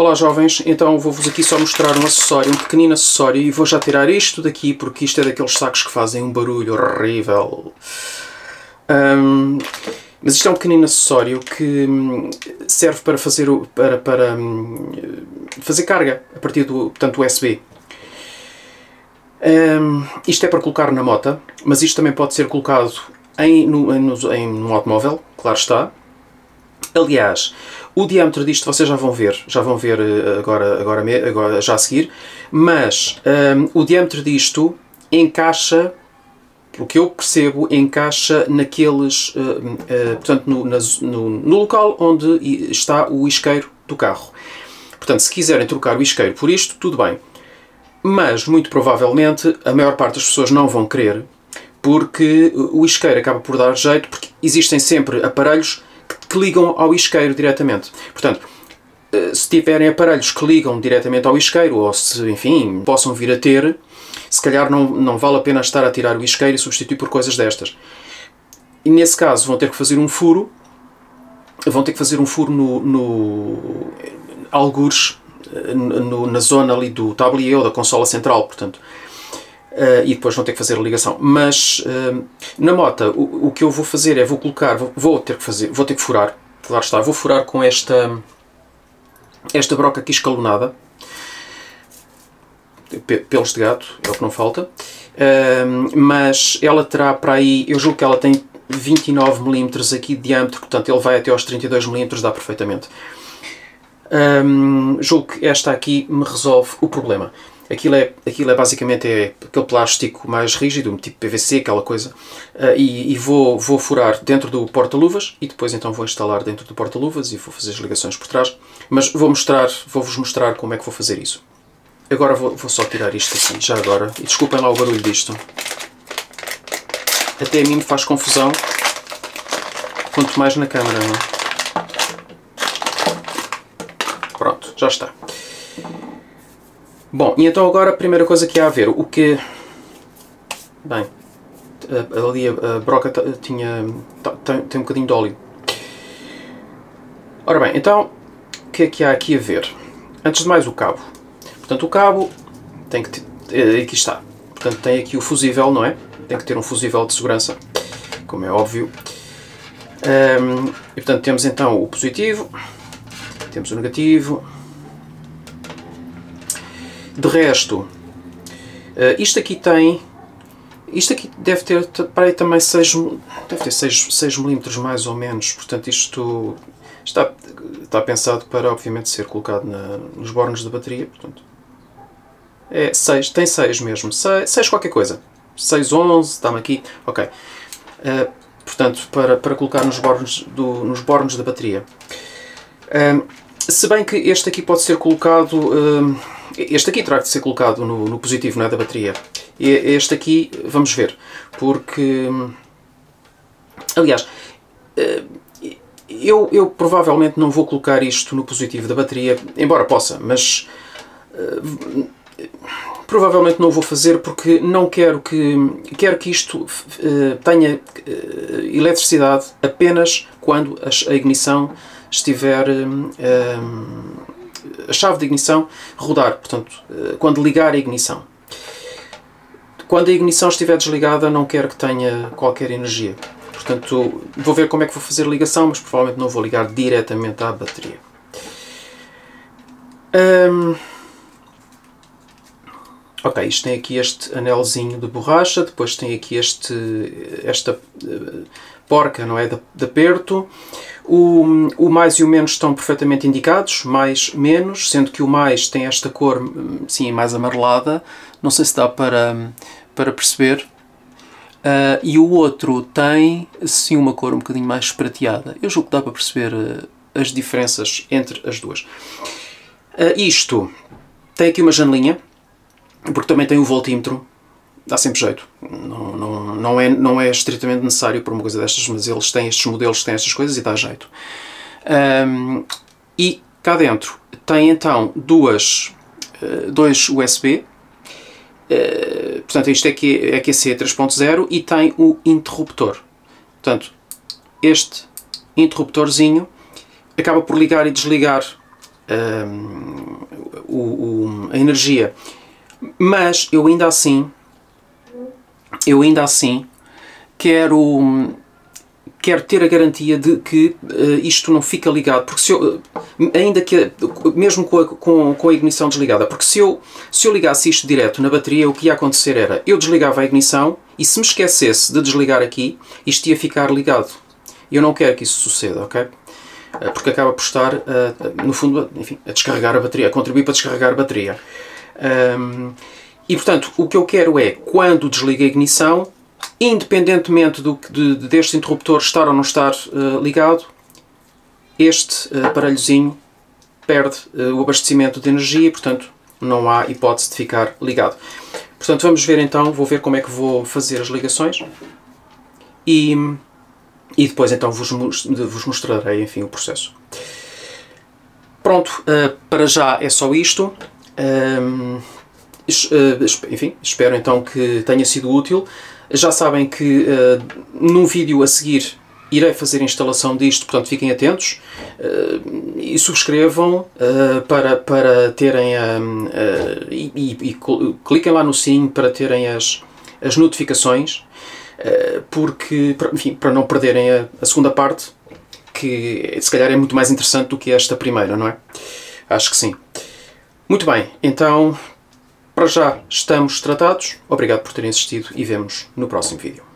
Olá jovens, então vou-vos aqui só mostrar um acessório, um pequenino acessório e vou já tirar isto daqui porque isto é daqueles sacos que fazem um barulho horrível. Um, mas isto é um pequenino acessório que hum, serve para fazer, para, para um, fazer carga a partir do portanto, USB. Um, isto é para colocar na moto, mas isto também pode ser colocado em, no, em, em, no automóvel, claro está. Aliás, o diâmetro disto vocês já vão ver, já vão ver eh, agora, agora, agora já a seguir, mas um, o diâmetro disto encaixa, o que eu percebo, encaixa naqueles, uh, uh, portanto, no, no, no, local onde está o isqueiro do carro. Portanto, se quiserem trocar o isqueiro por isto, tudo bem. Mas, muito provavelmente, a maior parte das pessoas não vão querer, porque o isqueiro acaba por dar jeito, porque existem sempre aparelhos que ligam ao isqueiro diretamente. Portanto, eh, se tiverem aparelhos que ligam diretamente ao isqueiro, ou se, enfim, possam vir a ter, se calhar não, não vale a pena estar a tirar o isqueiro e substituir por coisas destas. E nesse caso vão ter que fazer um furo, vão ter que fazer um furo no, no algures, eh, no, na zona ali do tablier da consola central, portanto, Uh, e depois vão ter que fazer a ligação. Mas uh, na moto o, o, que eu vou fazer é vou colocar, vou, vou, ter que fazer, vou ter que furar, claro está, vou furar com esta esta broca aqui escalonada, pelos de gato, é o que não falta, uh, mas ela terá para aí, eu julgo que ela tem 29mm aqui de diâmetro, portanto ele vai até aos 32mm, dá perfeitamente. Um, julgo que esta aqui me resolve o problema. Aquilo é, aquilo é basicamente é aquele plástico mais rígido, tipo PVC, aquela coisa, uh, e, e, vou, vou furar dentro do porta-luvas e depois então vou instalar dentro do porta-luvas e vou fazer as ligações por trás. Mas vou mostrar, vou-vos mostrar como é que vou fazer isso. Agora vou, vou só tirar isto aqui, já agora, e desculpem lá o barulho disto. Até a mim me faz confusão, quanto mais na câmera, não é? Pronto, já está. Bom, e então agora a primeira coisa que há a ver, o que... Bem, ali a, broca tinha, tem, tem um bocadinho de óleo. Ora bem, então, o que é que há aqui a ver? Antes de mais o cabo. Portanto, o cabo tem que... Eh, aqui está. Portanto, tem aqui o fusível, não é? Tem que ter um fusível de segurança, como é óbvio. Um, e portanto temos então o positivo, temos o negativo, de resto, uh, isto aqui tem. Isto aqui deve ter para também 6, deve ter 6, 6 milímetros mais ou menos, portanto isto está, está pensado para obviamente ser colocado na, nos bornes da bateria, portanto é 6, tem 6 mesmo, 6, 6 qualquer coisa, 6, 11, está-me aqui, ok. Uh, portanto, para, para colocar nos bornes, do, nos bornes da bateria. Uh, se bem que este aqui pode ser colocado... Uh, este aqui terá de ser colocado no, no positivo não é, da bateria. E este aqui, vamos ver, porque... Aliás, eh, eu, eu provavelmente não vou colocar isto no positivo da bateria, embora possa, mas uh, provavelmente não vou fazer porque não quero que quero que isto uh, tenha eletricidade apenas quando a ignição estiver a chave de ignição rodar, portanto, eh, quando ligar a ignição. Quando a ignição estiver desligada, não quero que tenha qualquer energia. Portanto, vou ver como é que vou fazer a ligação, mas provavelmente não vou ligar diretamente à bateria. Um, ok, isto tem aqui este anelzinho de borracha, depois tem aqui este, esta uh, porca, não é, de, de aperto. O, o mais e o menos estão perfeitamente indicados, mais, menos, sendo que o mais tem esta cor, sim, mais amarelada, não sei se dá para, para perceber. Uh, e o outro tem, sim, uma cor um bocadinho mais prateada. Eu julgo que dá para perceber uh, as diferenças entre as duas. Uh, isto tem aqui uma janelinha, porque também tem o voltímetro, dá sempre jeito. Não, não, não, é, não é estritamente necessário para uma coisa destas, mas eles têm estes modelos, têm estas coisas e dá jeito. Um, e cá dentro tem então duas, uh, dois USB, uh, portanto isto é EQC 3.0 e tem o interruptor. Portanto, este interruptorzinho acaba por ligar e desligar um, o, o, a energia. Mas eu ainda assim, eu ainda assim quero quero ter a garantia de que uh, isto não fica ligado, porque se eu, ainda que, mesmo com a, com, com a ignição desligada, porque se eu, se eu ligasse isto direto na bateria, o que ia acontecer era, eu desligava a ignição e se me esquecesse de desligar aqui, isto ia ficar ligado. Eu não quero que isso suceda, ok? Uh, porque acaba por estar, no fundo, enfim, a descarregar a bateria, a contribuir para descarregar a bateria. Um, e portanto, o que eu quero é, quando desliga a ignição, independentemente do, de, deste interruptor estar ou não estar uh, ligado, este uh, aparelhozinho perde uh, o abastecimento de energia e, portanto, não há hipótese de ficar ligado. Portanto, vamos ver então, vou ver como é que vou fazer as ligações e, e depois então vos, vos mostrarei, enfim, o processo. Pronto, para já é só isto. Ehm, enfim, espero então que tenha sido útil. Já sabem que uh, num vídeo a seguir irei fazer a instalação disto, portanto fiquem atentos uh, e subscrevam uh, para, para terem e, e, cliquem lá no sim para terem as, as notificações porque, enfim, para não perderem a, a segunda parte que se calhar é muito mais interessante do que esta primeira, não é? Acho que sim. Muito bem, então para já estamos tratados. Obrigado por terem assistido e vemos no próximo vídeo.